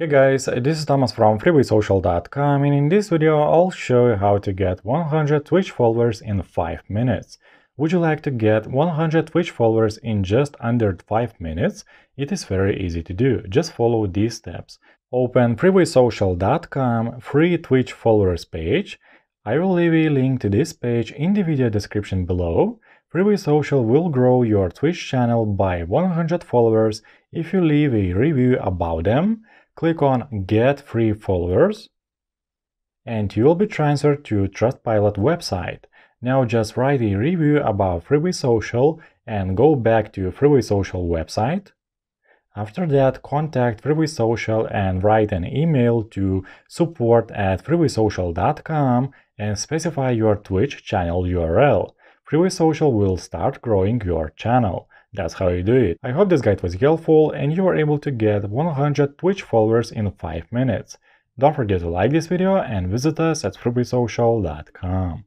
Hey guys, uh, this is Thomas from freewaysocial.com and in this video I'll show you how to get 100 Twitch followers in 5 minutes. Would you like to get 100 Twitch followers in just under 5 minutes? It is very easy to do, just follow these steps. Open freewaysocial.com free Twitch followers page. I will leave a link to this page in the video description below. Freeway Social will grow your Twitch channel by 100 followers if you leave a review about them click on Get Free Followers and you will be transferred to Trustpilot website. Now just write a review about Freeway Social and go back to Freeway Social website. After that, contact Freeway Social and write an email to support at freewaysocial.com and specify your Twitch channel URL. Freeway Social will start growing your channel. That's how you do it. I hope this guide was helpful and you were able to get 100 Twitch followers in 5 minutes. Don't forget to like this video and visit us at freewaysocial.com.